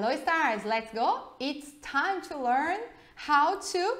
Hello stars, let's go. It's time to learn how to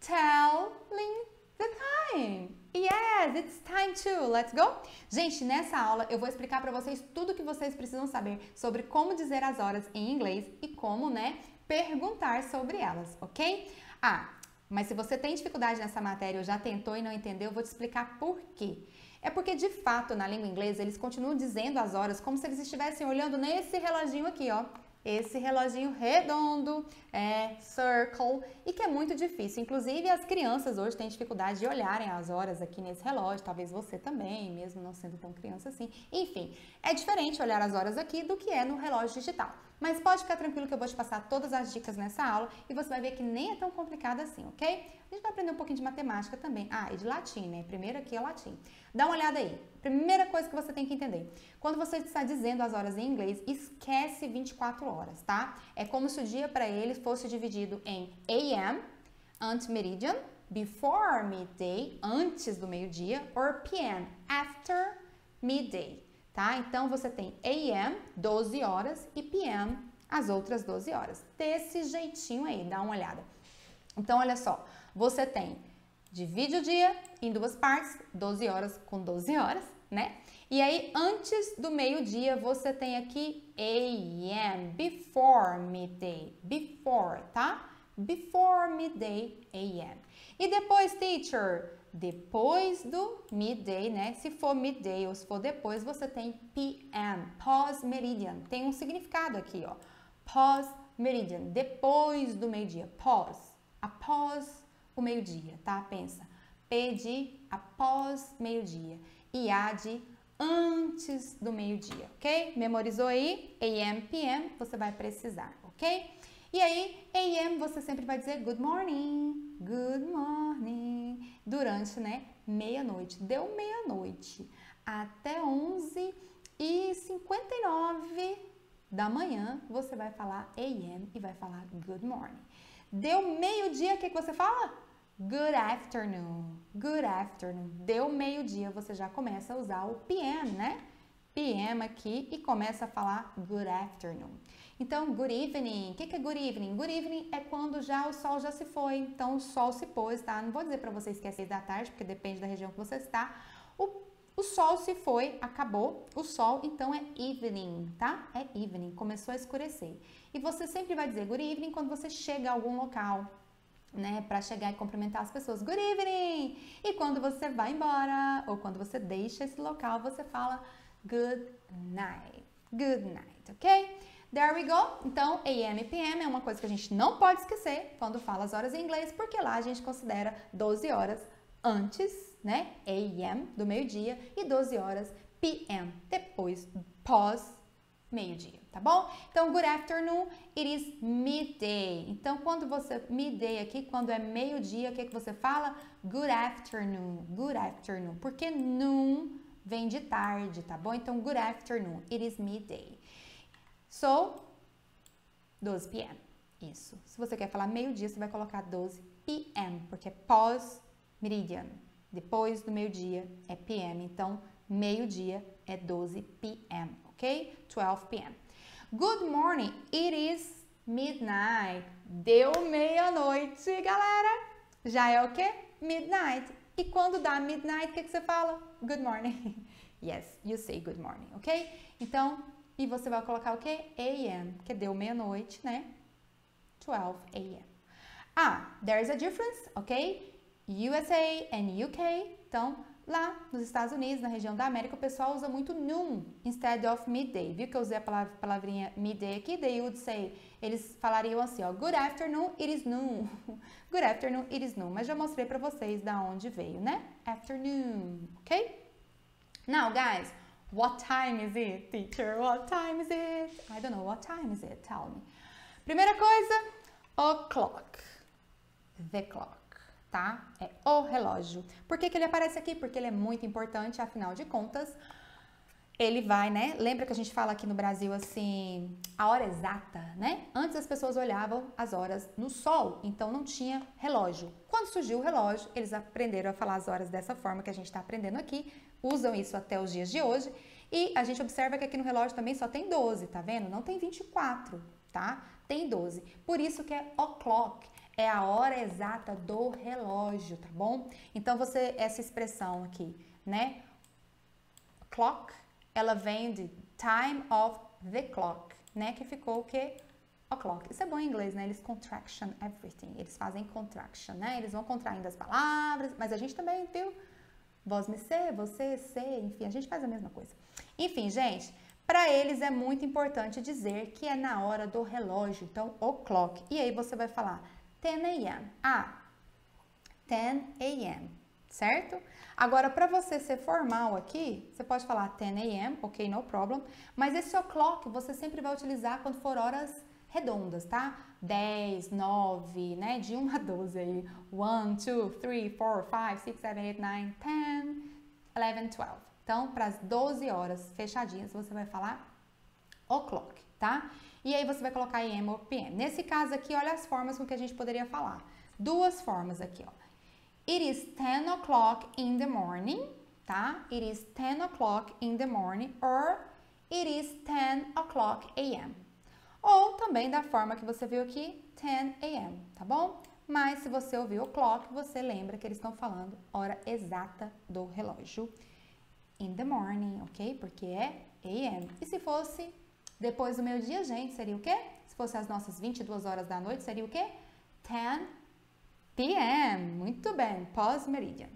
telling the time. Yes, it's time to. Let's go. Gente, nessa aula eu vou explicar para vocês tudo que vocês precisam saber sobre como dizer as horas em inglês e como, né, perguntar sobre elas, ok? Ah, mas se você tem dificuldade nessa matéria ou já tentou e não entendeu, eu vou te explicar por quê. É porque, de fato, na língua inglesa, eles continuam dizendo as horas como se eles estivessem olhando nesse reloginho aqui, ó esse reloginho redondo, é, circle, e que é muito difícil. Inclusive, as crianças hoje têm dificuldade de olharem as horas aqui nesse relógio, talvez você também, mesmo não sendo tão criança assim. Enfim, é diferente olhar as horas aqui do que é no relógio digital. Mas pode ficar tranquilo que eu vou te passar todas as dicas nessa aula e você vai ver que nem é tão complicado assim, ok? A gente vai aprender um pouquinho de matemática também. Ah, e de latim, né? Primeiro aqui é latim. Dá uma olhada aí. Primeira coisa que você tem que entender. Quando você está dizendo as horas em inglês, esquece 24 horas, tá? É como se o dia para eles fosse dividido em AM, ante meridian, before midday, antes do meio-dia, or PM, after midday tá? Então você tem AM, 12 horas, e PM, as outras 12 horas. Desse jeitinho aí, dá uma olhada. Então, olha só, você tem, divide o dia em duas partes, 12 horas com 12 horas, né? E aí, antes do meio-dia, você tem aqui AM, before midday, before, tá? Before midday AM. E depois, teacher, depois do midday, né? Se for midday ou se for depois, você tem PM, pós meridian. Tem um significado aqui, ó. Pós meridian, depois do meio-dia, pós, após o meio-dia, tá? Pensa. P de após meio-dia e A de antes do meio-dia, ok? Memorizou aí? AM, PM, você vai precisar, ok? E aí, AM, você sempre vai dizer good morning, good morning, durante, né, meia-noite. Deu meia-noite até 11 e 59 da manhã, você vai falar AM e vai falar good morning. Deu meio-dia, o que, que você fala? Good afternoon, good afternoon. Deu meio-dia, você já começa a usar o PM, né? PM aqui e começa a falar good afternoon. Então, good evening. O que é good evening? Good evening é quando já o sol já se foi. Então, o sol se pôs, tá? Não vou dizer para vocês que é seis da tarde, porque depende da região que você está. O, o sol se foi, acabou. O sol, então, é evening, tá? É evening. Começou a escurecer. E você sempre vai dizer good evening quando você chega a algum local, né, para chegar e cumprimentar as pessoas. Good evening! E quando você vai embora ou quando você deixa esse local, você fala good night. Good night, ok? There we go. Então, AM e PM é uma coisa que a gente não pode esquecer quando fala as horas em inglês, porque lá a gente considera 12 horas antes, né? AM do meio-dia e 12 horas PM depois, pós meio-dia, tá bom? Então, good afternoon, it is midday. Então, quando você, midday aqui, quando é meio-dia, o que, que você fala? Good afternoon, good afternoon, porque noon vem de tarde, tá bom? Então, good afternoon, it is midday. So, 12 p.m. Isso. Se você quer falar meio-dia, você vai colocar 12 p.m., porque é pós-meridian. Depois do meio-dia é p.m., então meio-dia é 12 p.m., ok? 12 p.m. Good morning, it is midnight. Deu meia-noite, galera. Já é o quê? Midnight. E quando dá midnight, o que, que você fala? Good morning. Yes, you say good morning, ok? Então, e você vai colocar o quê? AM, que deu meia-noite, né? 12 AM. Ah, there's a difference, ok? USA and UK. Então, lá nos Estados Unidos, na região da América, o pessoal usa muito noon instead of midday. Viu que eu usei a palavra, palavrinha midday aqui? They would say, eles falariam assim, ó, good afternoon, it is noon. good afternoon, it is noon. Mas já mostrei para vocês da onde veio, né? Afternoon, ok? Now, guys, what time is it, teacher? What time is it? I don't know, what time is it? Tell me. Primeira coisa, o'clock. The clock tá? É o relógio. Por que, que ele aparece aqui? Porque ele é muito importante, afinal de contas, ele vai, né? Lembra que a gente fala aqui no Brasil assim, a hora exata, né? Antes as pessoas olhavam as horas no sol, então não tinha relógio. Quando surgiu o relógio, eles aprenderam a falar as horas dessa forma que a gente está aprendendo aqui, usam isso até os dias de hoje. E a gente observa que aqui no relógio também só tem 12, tá vendo? Não tem 24. tá? Tem 12. Por isso que é o'clock, é a hora exata do relógio, tá bom? Então você essa expressão aqui, né? Clock, ela vem de time of the clock, né? Que ficou o quê? O'clock. Isso é bom em inglês, né? Eles contraction everything. Eles fazem contraction, né? Eles vão contraindo as palavras, mas a gente também, viu? Vós me ser, você ser, enfim, a gente faz a mesma coisa. Enfim, gente, para eles é muito importante dizer que é na hora do relógio, então o'clock. E aí você vai falar 10 a.m. Ah, 10 a.m., certo? Agora, para você ser formal aqui, você pode falar 10 a.m., ok, no problem, mas esse o'clock você sempre vai utilizar quando for horas redondas, tá? 10, 9, né? De 1 a 12 aí. 1, 2, 3, 4, 5, 6, 7, 8, 9, 10, 11, 12. Então, para as 12 horas fechadinhas, você vai falar o'clock, tá? E aí você vai colocar AM ou PM. Nesse caso aqui, olha as formas com que a gente poderia falar. Duas formas aqui, ó. It is 10 o'clock in the morning, tá? It is 10 o'clock in the morning or it is 10 o'clock AM. Ou também da forma que você viu aqui, 10 a.m., tá bom? Mas se você ouviu o clock, você lembra que eles estão falando hora exata do relógio. In the morning, ok? Porque é a.m. E se fosse depois do meio-dia, gente, seria o quê? Se fosse as nossas 22 horas da noite, seria o quê? 10 p.m. Muito bem, pós-meridian.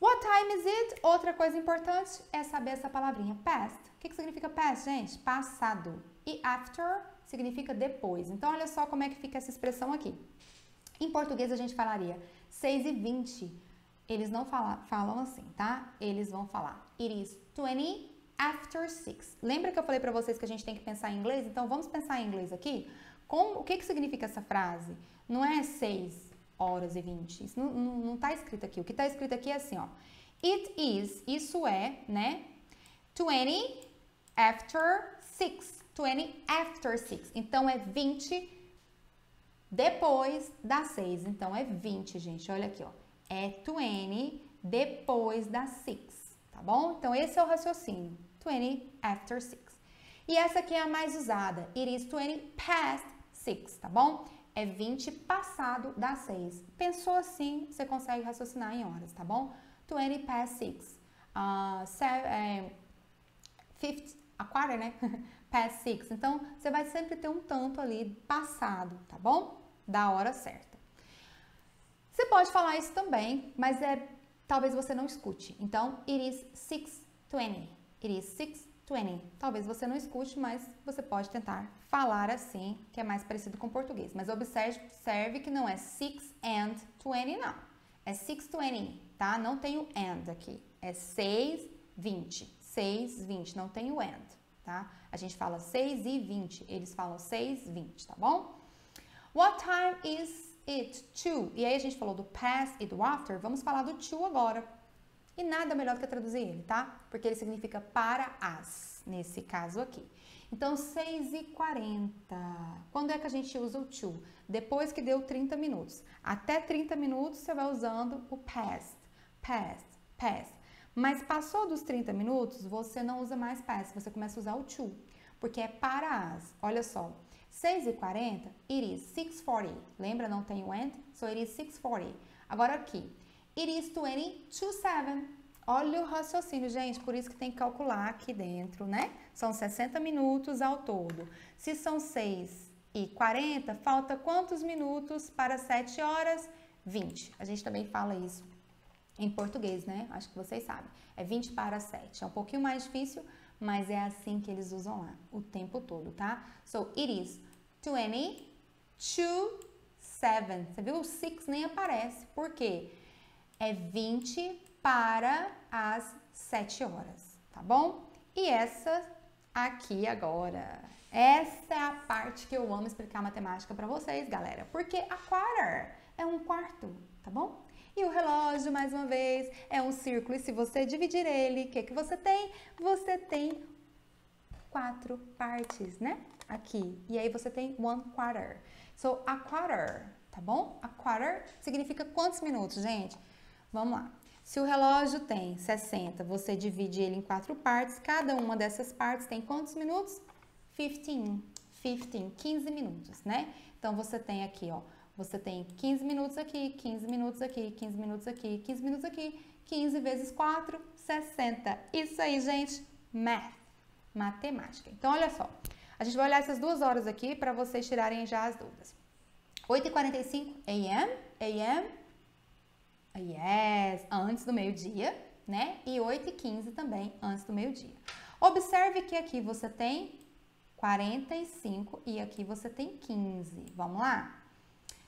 What time is it? Outra coisa importante é saber essa palavrinha past. O que, que significa past, gente? Passado. E after significa depois. Então, olha só como é que fica essa expressão aqui. Em português, a gente falaria 6 e 20. Eles não fala, falam assim, tá? Eles vão falar it is 20 after 6. Lembra que eu falei para vocês que a gente tem que pensar em inglês? Então, vamos pensar em inglês aqui? Com, o que, que significa essa frase? Não é 6 horas e 20. Isso não, não, não tá escrito aqui. O que está escrito aqui é assim, ó. It is, isso é, né? 20 after 6. 20 after 6. Então é 20 depois das 6. Então é 20, gente. Olha aqui, ó. É 20 depois das 6, tá bom? Então esse é o raciocínio. 20 after 6. E essa aqui é a mais usada. It is 20 past 6, tá bom? É 20 passado das 6. Pensou assim, você consegue raciocinar em horas, tá bom? 20 past 6. Uh, 50, a quarter, né? past six. Então, você vai sempre ter um tanto ali passado, tá bom? Da hora certa. Você pode falar isso também, mas é talvez você não escute. Então, it is 6:20. It is 6:20. Talvez você não escute, mas você pode tentar falar assim, que é mais parecido com português. Mas observe, observe que não é 6 and 20 não. É 6:20, tá? Não tem o and aqui. É 6:20. 6:20, não tem o and, tá? A gente fala 6 e 20, eles falam 6, 20, tá bom? What time is it to? E aí a gente falou do past e do after, vamos falar do to agora. E nada melhor do que traduzir ele, tá? Porque ele significa para as, nesse caso aqui. Então, 6 e 40. Quando é que a gente usa o to? Depois que deu 30 minutos. Até 30 minutos você vai usando o past, past, past. Mas passou dos 30 minutos, você não usa mais past, você começa a usar o to, porque é para as. Olha só, 6 e 40, it is 640. Lembra, não tem o and? So it is 640. Agora aqui, it is 20 to 7. Olha o raciocínio, gente, por isso que tem que calcular aqui dentro, né? São 60 minutos ao todo. Se são 6 e 40, falta quantos minutos para 7 horas? 20. A gente também fala isso em português, né? Acho que vocês sabem. É 20 para 7. É um pouquinho mais difícil, mas é assim que eles usam lá o tempo todo, tá? So, it is 20 to 7. Você viu? O 6 nem aparece. Por quê? É 20 para as 7 horas, tá bom? E essa aqui agora. Essa é a parte que eu amo explicar matemática para vocês, galera. Porque a quarter é um quarto, tá bom? E o relógio, mais uma vez, é um círculo. E se você dividir ele, o que, que você tem? Você tem quatro partes, né? Aqui. E aí você tem one quarter. So, a quarter, tá bom? A quarter significa quantos minutos, gente? Vamos lá. Se o relógio tem 60, você divide ele em quatro partes. Cada uma dessas partes tem quantos minutos? 15. 15, 15 minutos, né? Então você tem aqui, ó, você tem 15 minutos aqui, 15 minutos aqui, 15 minutos aqui, 15 minutos aqui, 15 vezes 4, 60. Isso aí, gente, math, matemática. Então, olha só, a gente vai olhar essas duas horas aqui para vocês tirarem já as dúvidas. 8h45 a.m., a.m., yes, antes do meio-dia, né? E 8h15 também, antes do meio-dia. Observe que aqui você tem 45 e aqui você tem 15. Vamos lá?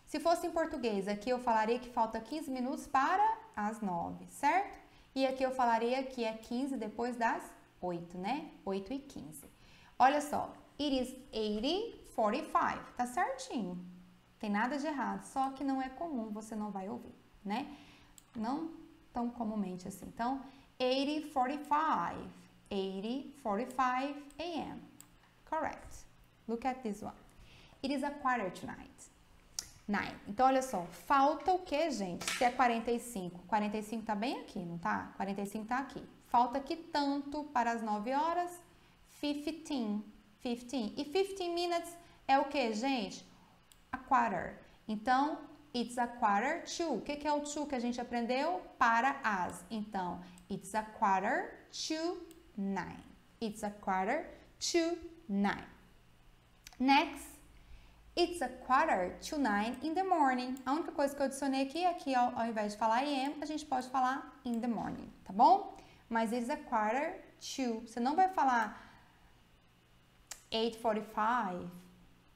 Se fosse em português, aqui eu falaria que falta 15 minutos para as 9, certo? E aqui eu falaria que é 15 depois das 8, né? 8 e 15. Olha só, it is 80, 45, tá certinho. Tem nada de errado, só que não é comum, você não vai ouvir, né? Não tão comumente assim. Então, 80, 45, 80, 45 a.m. Correct. Look at this one. It is a quarter to nine. Nine. Então, olha só, falta o que, gente? Se é 45. 45 tá bem aqui, não tá? 45 tá aqui. Falta aqui tanto para as 9 horas? 15. 15. E 15 minutes é o que, gente? A quarter. Então, it's a quarter to. O que, que é o to que a gente aprendeu? Para as. Então, it's a quarter to nine. It's a quarter to nine. Next, It's a quarter to nine in the morning. A única coisa que eu adicionei aqui é que ao, invés de falar am, a gente pode falar in the morning, tá bom? Mas it's a quarter to. Você não vai falar 8:45,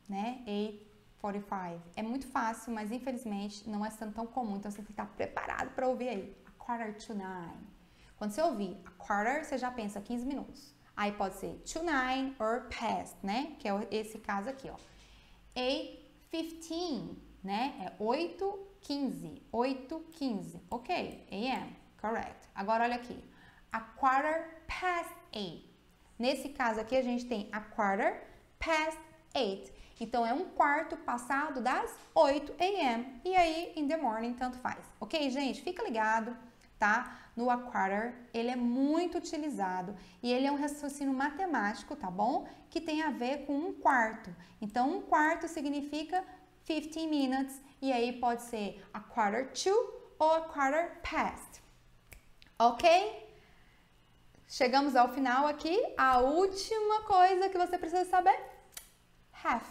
né? 8:45. É muito fácil, mas infelizmente não é tão comum, então você tem que estar preparado para ouvir aí. A quarter to nine. Quando você ouvir a quarter, você já pensa 15 minutos. Aí pode ser to nine or past, né? Que é esse caso aqui, ó. 8:15, né? É 8:15, 8:15. Ok, AM, correct. Agora olha aqui, a quarter past 8. Nesse caso aqui a gente tem a quarter past 8. Então é um quarto passado das 8 AM. E aí, in the morning, tanto faz. Ok, gente? Fica ligado, tá? No a quarter, ele é muito utilizado e ele é um raciocínio matemático, tá bom? Que tem a ver com um quarto. Então, um quarto significa 15 minutes e aí pode ser a quarter to ou a quarter past. Ok? Chegamos ao final aqui. A última coisa que você precisa saber: half.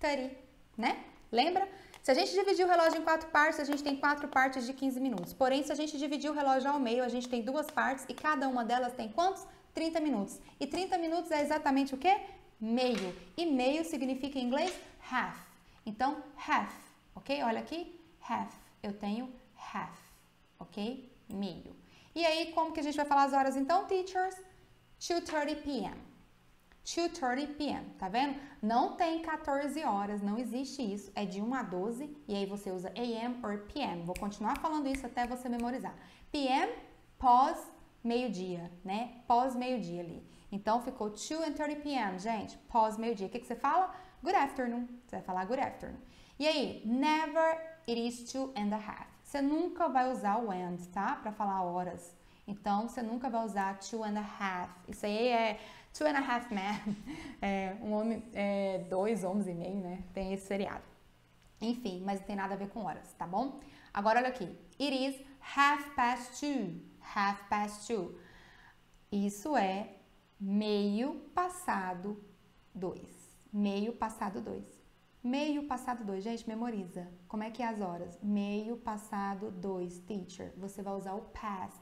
30, né? Lembra? Se a gente dividir o relógio em quatro partes, a gente tem quatro partes de 15 minutos. Porém, se a gente dividir o relógio ao meio, a gente tem duas partes e cada uma delas tem quantos? 30 minutos. E 30 minutos é exatamente o quê? Meio. E meio significa em inglês half. Então, half, ok? Olha aqui, half. Eu tenho half, ok? Meio. E aí, como que a gente vai falar as horas então, teachers? 2.30 p.m. 2:30 p.m., tá vendo? Não tem 14 horas, não existe isso. É de 1 a 12 e aí você usa AM or PM. Vou continuar falando isso até você memorizar. PM pós meio-dia, né? Pós meio-dia ali. Então ficou 2:30 p.m., gente. Pós meio-dia. O que, que você fala? Good afternoon. Você vai falar good afternoon. E aí, never it is two and a half. Você nunca vai usar o and, tá? Para falar horas. Então, você nunca vai usar two and a half. Isso aí é Two and a Half Men, é, um homem, é, dois homens e meio, né? Tem esse seriado. Enfim, mas não tem nada a ver com horas, tá bom? Agora olha aqui. It is half past two. Half past two. Isso é meio passado dois. Meio passado dois. Meio passado dois. Gente, memoriza. Como é que é as horas? Meio passado dois. Teacher, você vai usar o past.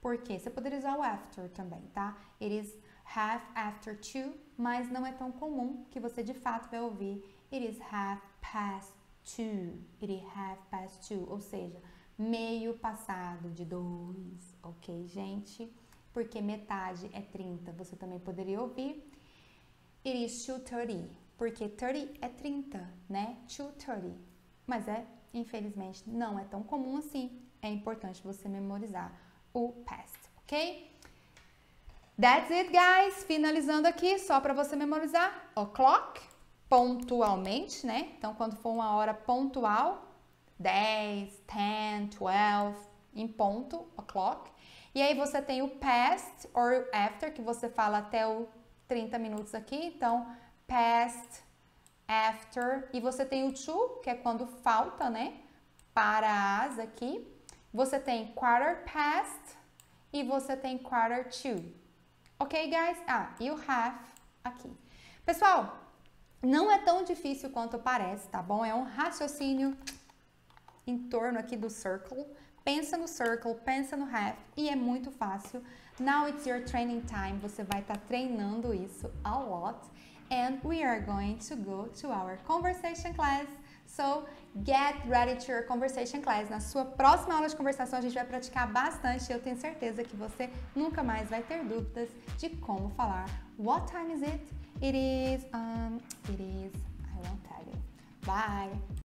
Por quê? Você poderia usar o after também, tá? It is half after two, mas não é tão comum que você de fato vai ouvir it is half past two, it is half past two, ou seja, meio passado de dois, ok, gente? Porque metade é 30, você também poderia ouvir it is 2.30, porque 30 é 30, né? 2.30, mas é, infelizmente, não é tão comum assim, é importante você memorizar o past, ok? That's it, guys. Finalizando aqui, só para você memorizar. O'clock, pontualmente, né? Então, quando for uma hora pontual, 10, 10, 12, em ponto, o'clock. E aí você tem o past or after, que você fala até o 30 minutos aqui. Então, past, after. E você tem o to, que é quando falta, né? Para as aqui. Você tem quarter past e você tem quarter to. Ok, guys? Ah, e o half aqui. Pessoal, não é tão difícil quanto parece, tá bom? É um raciocínio em torno aqui do circle. Pensa no circle, pensa no half e é muito fácil. Now it's your training time. Você vai estar tá treinando isso a lot. And we are going to go to our conversation class. So, get ready to your conversation class. Na sua próxima aula de conversação, a gente vai praticar bastante. Eu tenho certeza que você nunca mais vai ter dúvidas de como falar. What time is it? It is, um, it is, I won't tell you. Bye!